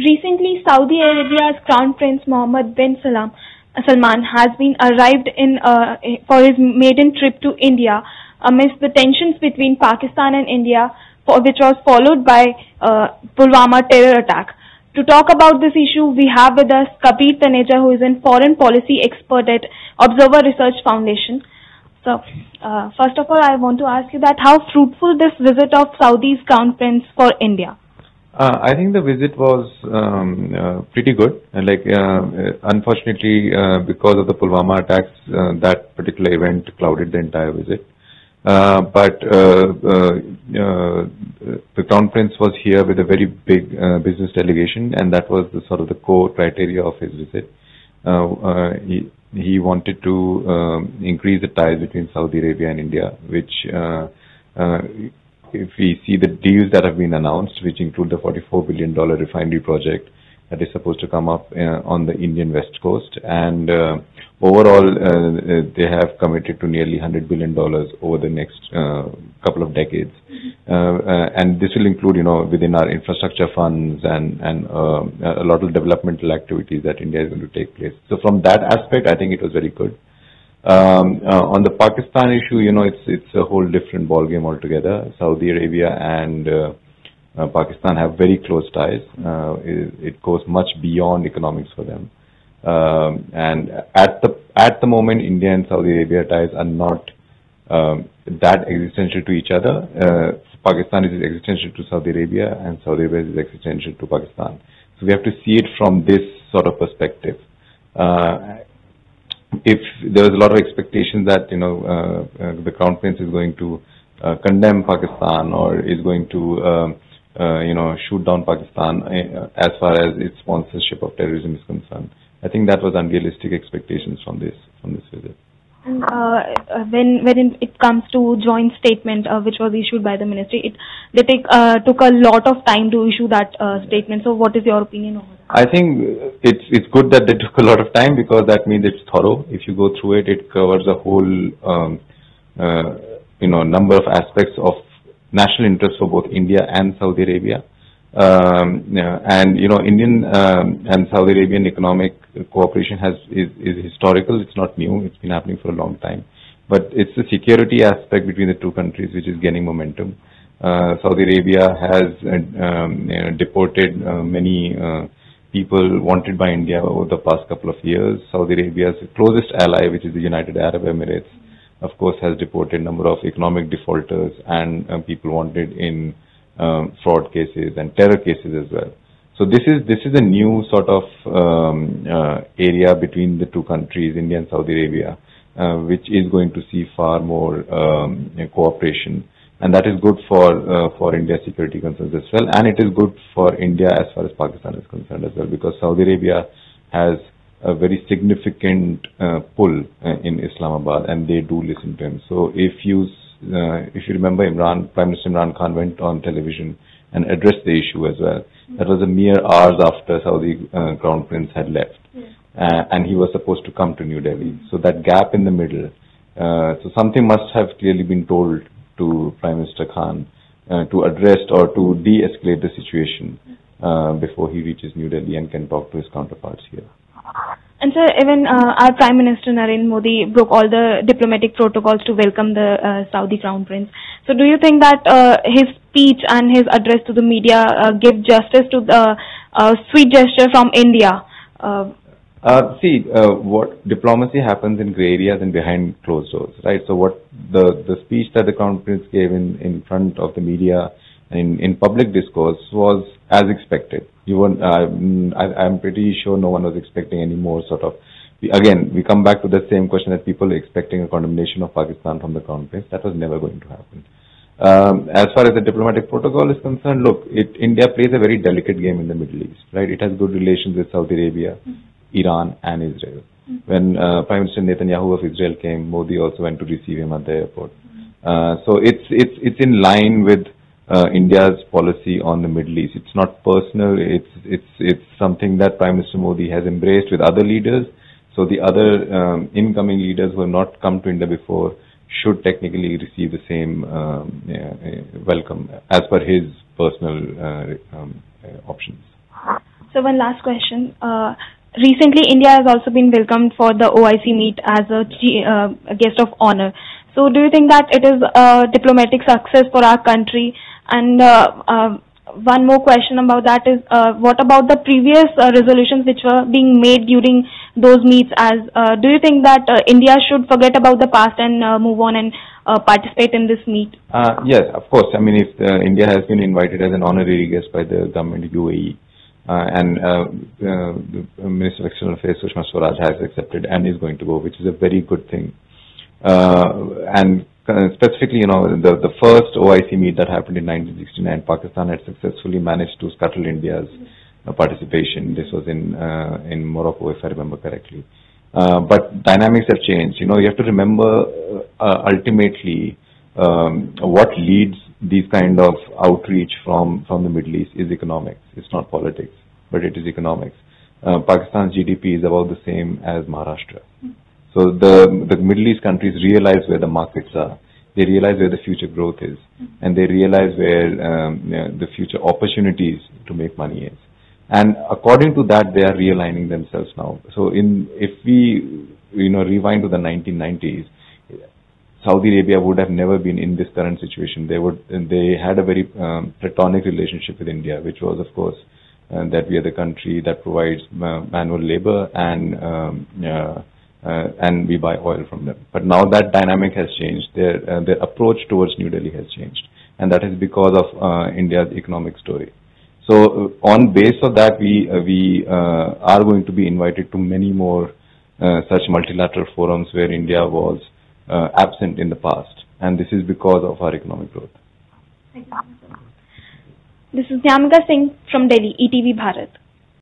Recently, Saudi Arabia's Crown Prince Mohammed bin Salam, Salman has been arrived in uh, for his maiden trip to India amidst the tensions between Pakistan and India, for, which was followed by uh, Pulwama terror attack. To talk about this issue, we have with us Kabir Taneja, who is a foreign policy expert at Observer Research Foundation. So, uh, first of all, I want to ask you that how fruitful this visit of Saudi's Crown Prince for India? Uh, I think the visit was um, uh, pretty good. And like, uh, unfortunately, uh, because of the Pulwama attacks, uh, that particular event clouded the entire visit. Uh, but the crown prince was here with a very big business delegation, and that was the sort of the core criteria of his visit. He he wanted to um, increase the ties between Saudi Arabia and India, which uh, if we see the deals that have been announced, which include the $44 billion refinery project that is supposed to come up uh, on the Indian west coast, and uh, Overall, uh, they have committed to nearly $100 billion over the next uh, couple of decades. Uh, and This will include, you know, within our infrastructure funds and a lot of developmental activities that India is going to take place. So From that aspect, I think it was very good. Um, on the Pakistan issue, you know, it's it's a whole different ballgame altogether. Saudi Arabia and Pakistan have very close ties. It goes much beyond economics for them. Um, and at the at the moment, India and Saudi Arabia ties are not um, that existential to each other. Uh, Pakistan is existential to Saudi Arabia, and Saudi Arabia is existential to Pakistan. So we have to see it from this sort of perspective. Uh, if there was a lot of expectation that you know uh, uh the crown prince is going to uh, condemn Pakistan or is going to um, uh, you know shoot down Pakistan as far as its sponsorship of terrorism is concerned. I think that was unrealistic expectations from this from this visit. Uh, uh, when when it comes to joint statement uh, which was issued by the ministry, it they take uh, took a lot of time to issue that uh, statement. So, what is your opinion on that? I think it's it's good that they took a lot of time because that means it's thorough. If you go through it, it covers a whole um, uh, you know number of aspects of national interest for both India and Saudi Arabia. Um, and you know, Indian um, and Saudi Arabian economic cooperation has is, is historical. It's not new. It's been happening for a long time. But it's the security aspect between the two countries which is gaining momentum. Uh, Saudi Arabia has uh, um, you know, deported uh, many uh, people wanted by India over the past couple of years. Saudi Arabia's closest ally, which is the United Arab Emirates, of course, has deported a number of economic defaulters and uh, people wanted in um, fraud cases and terror cases as well. So this is this is a new sort of um, uh, area between the two countries, India and Saudi Arabia, uh, which is going to see far more um, cooperation, and that is good for uh, for India's security concerns as well, and it is good for India as far as Pakistan is concerned as well, because Saudi Arabia has a very significant uh, pull uh, in Islamabad, and they do listen to him. So if you uh, if you remember, Imran, Prime Minister Imran Khan went on television and addressed the issue as well. That was a mere hours after Saudi uh, Crown Prince had left, uh, and he was supposed to come to New Delhi. So that gap in the middle, uh, so something must have clearly been told to Prime Minister Khan uh, to address or to de-escalate the situation uh, before he reaches New Delhi and can talk to his counterparts here. And sir, even uh, our Prime Minister Narendra Modi broke all the diplomatic protocols to welcome the uh, Saudi Crown Prince. So do you think that uh, his speech and his address to the media uh, give justice to the uh, sweet gesture from India? Uh, see, what diplomacy happens in gray areas and behind closed doors, right? So what the, the speech that the Crown Prince gave in, in front of the media in, in public discourse was as expected. You weren't, uh, I, I'm pretty sure no one was expecting any more sort of, again, we come back to the same question that people are expecting a condemnation of Pakistan from the Crown Prince. That was never going to happen. Um, as far as the diplomatic protocol is concerned, look, it, India plays a very delicate game in the Middle East, right? It has good relations with Saudi Arabia, mm-hmm. Iran, and Israel. When uh, Prime Minister Netanyahu of Israel came, Modi also went to receive him at the airport. Uh, so it's it's it's in line with uh, India's policy on the Middle East. It's not personal. It's it's it's something that Prime Minister Modi has embraced with other leaders. So the other um, incoming leaders who have not come to India before should technically receive the same um, uh, welcome as per his personal uh, um, uh, options. So one last question. Uh, recently, India has also been welcomed for the OIC meet as a, uh, guest of honor. So do you think that it is a diplomatic success for our country? And uh, uh, one more question about that is, uh, what about the previous uh, resolutions which were being made during those meets? As uh, do you think that India should forget about the past and move on and participate in this meet? Yes, of course. I mean, if India has been invited as an honorary guest by the government UAE, and uh, uh, the Minister of External Affairs, Sushma Swaraj, has accepted and is going to go, which is a very good thing. Uh, And uh, specifically, you know, the the first OIC meet that happened in 1969, Pakistan had successfully managed to scuttle India's uh, participation. This was in uh, in Morocco, if I remember correctly. Uh, But dynamics have changed. You know, you have to remember, uh, uh, ultimately, um, what leads these kind of outreach from from the Middle East is economics. It's not politics, but it is economics. Uh, Pakistan's GDP is about the same as Maharashtra. So the the Middle East countries realize where the markets are. They realize where the future growth is, and they realize where um, you know, the future opportunities to make money is. And according to that, they are realigning themselves now. So in if we you know rewind to the 1990s, Saudi Arabia would have never been in this current situation. They would they had a very um, platonic relationship with India, which was of course uh, that we are the country that provides uh, manual labor and um, uh, uh, and we buy oil from them. But now that dynamic has changed. Their uh, their approach towards New Delhi has changed, and that is because of uh, India's economic story. So on base of that, we we are going to be invited to many more such multilateral forums where India was Uh, absent in the past, and this is because of our economic growth. This is Nyamika Singh from Delhi, ETV Bharat.